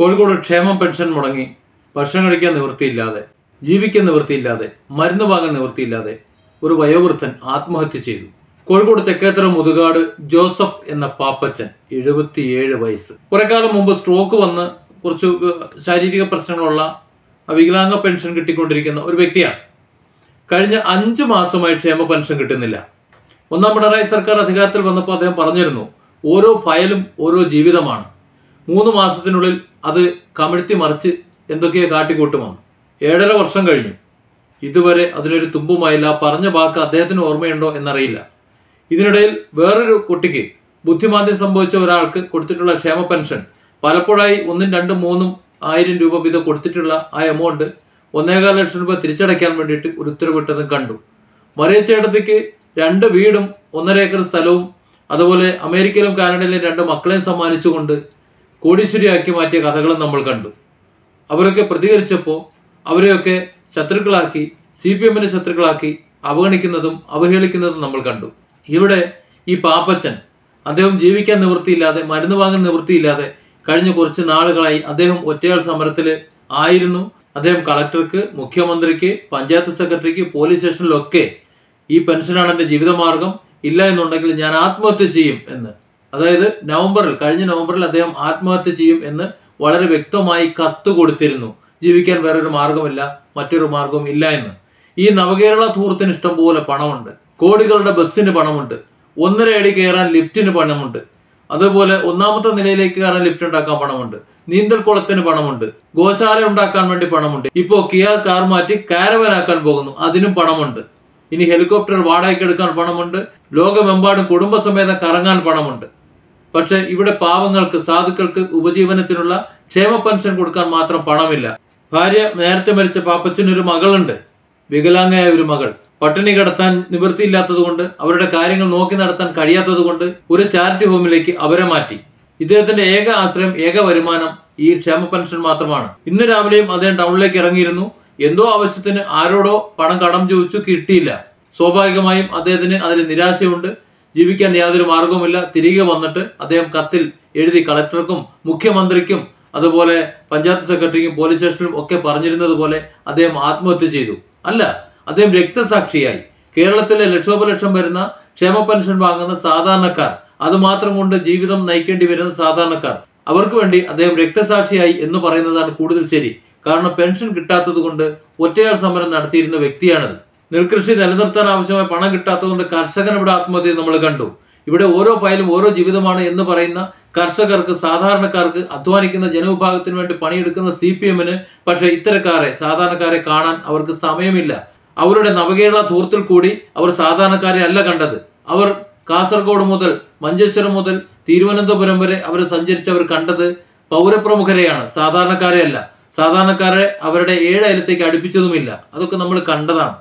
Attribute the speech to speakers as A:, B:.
A: കോഴിക്കോട് ക്ഷേമം പെൻഷൻ മുടങ്ങി. ഭക്ഷണം കഴിക്കാൻ നിവൃത്തിയില്ലാതെ ജീവിക്കാൻ നിവൃത്തിയില്ലാതെ മരുന്ന് വാങ്ങാൻ നിവൃത്തിയില്ലാതെ ഒരു വയോവൃദ്ധൻ ആത്മഹത്യ ചെയ്തു. കോഴിക്കോട് തെക്കേത്തറ മുതുകാട് ജോസഫ് എന്ന പാപ്പച്ചൻ എഴുപത്തിയേഴ് വയസ്സ്. കുറെ കാലം മുമ്പ് സ്ട്രോക്ക് വന്ന് കുറച്ച് ശാരീരിക പ്രശ്നങ്ങളുള്ള വികലാംഗ പെൻഷൻ കിട്ടിക്കൊണ്ടിരിക്കുന്ന ഒരു വ്യക്തിയാണ്. കഴിഞ്ഞ അഞ്ച് മാസമായി ക്ഷേമ പെൻഷൻ കിട്ടുന്നില്ല. ഒന്നാം പിണറായി സർക്കാർ അധികാരത്തിൽ വന്നപ്പോൾ അദ്ദേഹം പറഞ്ഞിരുന്നു ഓരോ ഫയലും ഓരോ ജീവിതമാണ്. മൂന്ന് മാസത്തിനുള്ളിൽ അത് കമിഴ്ത്തി മറിച്ച് എന്തൊക്കെയോ കാട്ടിക്കൂട്ടുമാണ് ഏഴര വർഷം കഴിഞ്ഞു. ഇതുവരെ അതിനൊരു തുമ്പുമായില്ല. പറഞ്ഞ വാക്ക് അദ്ദേഹത്തിന് ഓർമ്മയുണ്ടോ എന്നറിയില്ല. ഇതിനിടയിൽ വേറൊരു കുട്ടിക്ക് ബുദ്ധിമാന്ദ്യം സംഭവിച്ച ഒരാൾക്ക് കൊടുത്തിട്ടുള്ള ക്ഷേമ പെൻഷൻ. പലപ്പോഴായി ഒന്നും രണ്ടും മൂന്നും ആയിരം രൂപ വീതം കൊടുത്തിട്ടുള്ള ആ എമൗണ്ട് ഒന്നേകാൽ ലക്ഷം രൂപ തിരിച്ചടയ്ക്കാൻ വേണ്ടിയിട്ട് ഒരു ഉത്തരവിട്ടതും കണ്ടു. മറിയച്ചേട്ടത്തിക്ക് രണ്ട് വീടും ഒന്നര ഏക്കർ സ്ഥലവും അതുപോലെ അമേരിക്കയിലും കാനഡയിലും രണ്ട് മക്കളെയും സമ്മാനിച്ചുകൊണ്ട് കോടീശ്വരിയാക്കി മാറ്റിയ കഥകളും നമ്മൾ കണ്ടു. അവരൊക്കെ പ്രതികരിച്ചപ്പോൾ അവരെയൊക്കെ ശത്രുക്കളാക്കി സി പി എമ്മിന്റെ ശത്രുക്കളാക്കി അവഗണിക്കുന്നതും അവഹേളിക്കുന്നതും നമ്മൾ കണ്ടു. ഇവിടെ ഈ പാപ്പച്ചൻ അദ്ദേഹം ജീവിക്കാൻ നിവൃത്തിയില്ലാതെ മരുന്ന് വാങ്ങാൻ നിവൃത്തിയില്ലാതെ കഴിഞ്ഞ കുറച്ച് നാളുകളായി അദ്ദേഹം ഒറ്റയാൾ സമരത്തിൽ ആയിരുന്നു. അദ്ദേഹം കളക്ടർക്ക് മുഖ്യമന്ത്രിക്ക് പഞ്ചായത്ത് സെക്രട്ടറിക്ക് പോലീസ് സ്റ്റേഷനിലൊക്കെ ഈ പെൻഷനാണ് എന്റെ ജീവിതമാർഗം ഇല്ല എന്നുണ്ടെങ്കിൽ ഞാൻ ആത്മഹത്യ ചെയ്യും എന്ന്. അതായത് നവംബറിൽ കഴിഞ്ഞ നവംബറിൽ അദ്ദേഹം ആത്മഹത്യ ചെയ്യും എന്ന് വളരെ വ്യക്തമായി കത്ത് കൊടുത്തിരുന്നു. ജീവിക്കാൻ വേറൊരു മാർഗമില്ല മറ്റൊരു മാർഗവും ഇല്ല എന്ന്. ഈ നവകേരള ഇഷ്ടം പോലെ പണമുണ്ട്. കോടികളുടെ ബസ്സിന് പണമുണ്ട്. ഒന്നര അടി കയറാൻ ലിഫ്റ്റിന് പണമുണ്ട്. അതുപോലെ ഒന്നാമത്തെ നിലയിലേക്ക് കയറാൻ ലിഫ്റ്റ് ഉണ്ടാക്കാൻ പണമുണ്ട്. നീന്തൽ കുളത്തിന് പണമുണ്ട്. ഗോശാല ഉണ്ടാക്കാൻ വേണ്ടി പണമുണ്ട്. ഇപ്പോ കിയർ കാർ മാറ്റി കാരവനാക്കാൻ പോകുന്നു. അതിനും പണമുണ്ട്. ഇനി ഹെലികോപ്റ്റർ വാടകയ്ക്ക് എടുക്കാൻ പണമുണ്ട്. ലോകമെമ്പാടും കുടുംബസമേതം കറങ്ങാൻ പണമുണ്ട്. പക്ഷെ ഇവിടെ പാവങ്ങൾക്ക് സാധുക്കൾക്ക് ഉപജീവനത്തിനുള്ള ക്ഷേമ പെൻഷൻ കൊടുക്കാൻ മാത്രം പണമില്ല. ഭാര്യ നേരത്തെ മരിച്ച പാപ്പച്ചനൊരു മകളുണ്ട്. വികലാംഗയായ ഒരു മകൾ. പട്ടിണി കിടത്താൻ നിവൃത്തിയില്ലാത്തതുകൊണ്ട് അവരുടെ കാര്യങ്ങൾ നോക്കി നടത്താൻ കഴിയാത്തതുകൊണ്ട് ഒരു ചാരിറ്റി ഹോമിലേക്ക് അവരെ മാറ്റി. ഇദ്ദേഹത്തിന്റെ ഏക ആശ്രയം ഏക വരുമാനം ഈ ക്ഷേമ പെൻഷൻ മാത്രമാണ്. ഇന്ന് രാവിലെയും അദ്ദേഹം ടൗണിലേക്ക് ഇറങ്ങിയിരുന്നു. എന്തോ ആവശ്യത്തിന് ആരോടോ പണം കടം ചോദിച്ചു കിട്ടിയില്ല. സ്വാഭാവികമായും അദ്ദേഹത്തിന് അതിൽ നിരാശയുണ്ട്. ജീവിക്കാൻ യാതൊരു മാർഗവുമില്ല. തിരികെ വന്നിട്ട് അദ്ദേഹം കത്തിൽ എഴുതി കളക്ടർക്കും മുഖ്യമന്ത്രിക്കും അതുപോലെ പഞ്ചായത്ത് സെക്രട്ടറിക്കും പോലീസ് സ്റ്റേഷനിലും ഒക്കെ പറഞ്ഞിരുന്നത് പോലെ അദ്ദേഹം ആത്മഹത്യ ചെയ്തു. അല്ല അദ്ദേഹം രക്തസാക്ഷിയായി. കേരളത്തിലെ ലക്ഷോപലക്ഷം വരുന്ന ക്ഷേമ പെൻഷൻ വാങ്ങുന്ന സാധാരണക്കാർ അതുമാത്രം കൊണ്ട് ജീവിതം നയിക്കേണ്ടി വരുന്ന സാധാരണക്കാർ അവർക്ക് വേണ്ടി അദ്ദേഹം രക്തസാക്ഷിയായി എന്ന് പറയുന്നതാണ് കൂടുതൽ ശരി. കാരണം പെൻഷൻ കിട്ടാത്തത് കൊണ്ട് ഒറ്റയാൾ സമരം നടത്തിയിരുന്ന വ്യക്തിയാണിത്. നെൽകൃഷി നിലനിർത്താൻ ആവശ്യമായ പണം കിട്ടാത്തതുകൊണ്ട് കർഷകൻ ഇവിടെ ആത്മഹത്യ നമ്മൾ കണ്ടു. ഇവിടെ ഓരോ ഫയലും ഓരോ ജീവിതമാണ് എന്ന് പറയുന്ന കർഷകർക്ക് സാധാരണക്കാർക്ക് അധ്വാനിക്കുന്ന ജനവിഭാഗത്തിന് വേണ്ടി പണിയെടുക്കുന്ന സി പി എമ്മിന് പക്ഷെ ഇത്തരക്കാരെ സാധാരണക്കാരെ കാണാൻ അവർക്ക് സമയമില്ല. അവരുടെ നവകേരള തൂർത്തിൽ കൂടി അവർ സാധാരണക്കാരെ അല്ല കണ്ടത്. അവർ കാസർഗോഡ് മുതൽ മഞ്ചേശ്വരം മുതൽ തിരുവനന്തപുരം വരെ അവർ സഞ്ചരിച്ചവർ കണ്ടത് പൗരപ്രമുഖരെയാണ് സാധാരണക്കാരെ അല്ല. സാധാരണക്കാരെ അവരുടെ ഏഴ് അയലത്തേക്ക് അടുപ്പിച്ചതുമില്ല. അതൊക്കെ നമ്മൾ കണ്ടതാണ്.